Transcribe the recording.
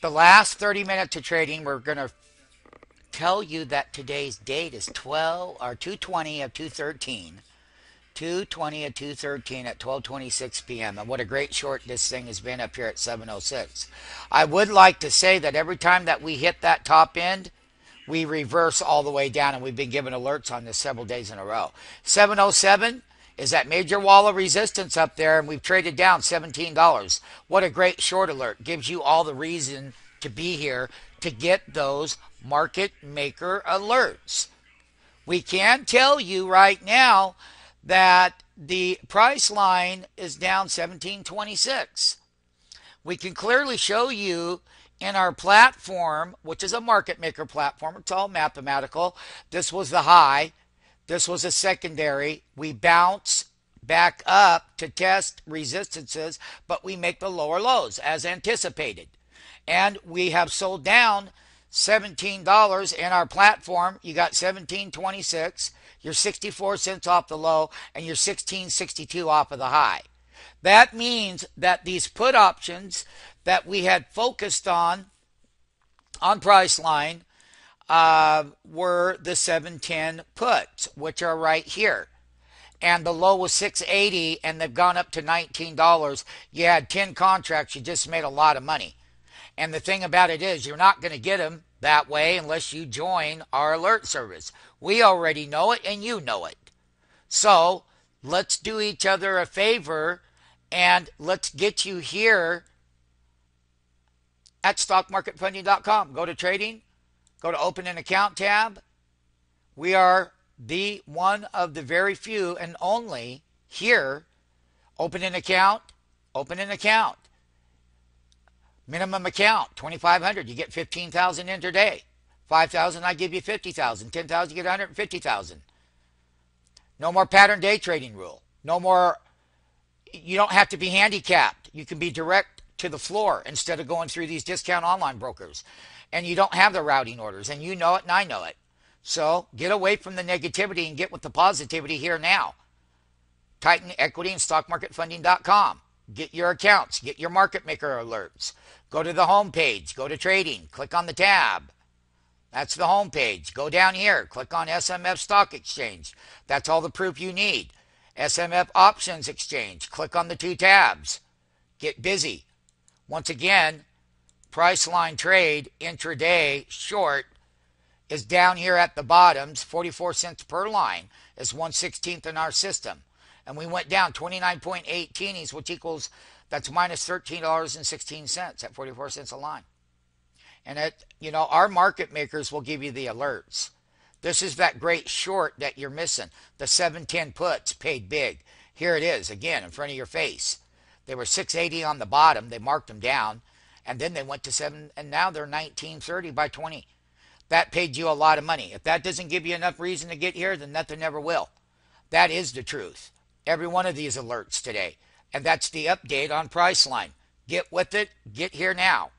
The last 30 minutes of trading, we're going to tell you that today's date is 12 or 220 of 213. 220 of 213 at 12:26 p.m. and what a great short this thing has been up here at 706. I would like to say that every time that we hit that top end, we reverse all the way down and we've been given alerts on this several days in a row. 707 is that major wall of resistance up there, and we've traded down $17. What a great short alert. Gives you all the reason to be here to get those market maker alerts. We can tell you right now that the Priceline is down 1726. We can clearly show you in our platform, which is a market maker platform, it's all mathematical. This was the high. This was a secondary. We bounce back up to test resistances, but we make the lower lows as anticipated. And we have sold down $17 in our platform. You got 1726, you're 64 cents off the low, and you're 1662 off of the high. That means that these put options that we had focused on on Priceline uh, were the 710 puts, which are right here. And the low was 680 and they've gone up to $19. You had 10 contracts, you just made a lot of money. And the thing about it is, you're not going to get them that way unless you join our alert service. We already know it and you know it. So let's do each other a favor and let's get you here at stockmarketfunding.com. Go to trading, Go to open an account tab. We are the one of the very few and only here. Open an account. Open an account. Minimum account 2500 you get 15,000 intraday. 5,000 I give you 50,000. 10,000 you get 150,000. No more pattern day trading rule. No more you don't have to be handicapped. You can be direct to the floor instead of going through these discount online brokers and you don't have the routing orders, and you know it, and I know it. So get away from the negativity and get with the positivity here now. Titan Equity and StockMarketFunding.com. Get your accounts, get your market maker alerts. Go to the home page, go to trading, click on the tab. That's the home page. Go down here, click on SMF Stock Exchange. That's all the proof you need. SMF Options Exchange. Click on the two tabs. Get busy. Once again, Priceline trade intraday short is down here at the bottoms 44 cents per line. Is 116th in our system. And we went down 29.8 teenies, which equals that's minus $13.16 at 44 cents a line. And it you know our market makers will give you the alerts. This is that great short that you're missing. The 710 puts paid big. Here it is again in front of your face they were 680 on the bottom they marked them down and then they went to seven, and now they're 1930 by 20. That paid you a lot of money. If that doesn't give you enough reason to get here, then nothing ever will. That is the truth. Every one of these alerts today. And that's the update on Priceline. Get with it. Get here now.